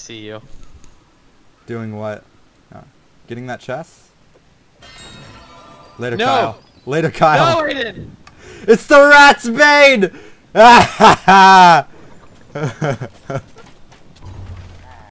see you. Doing what? Oh, getting that chest? Later, No! Kyle. Later, Kyle. No, I didn't. It's the rat's bane!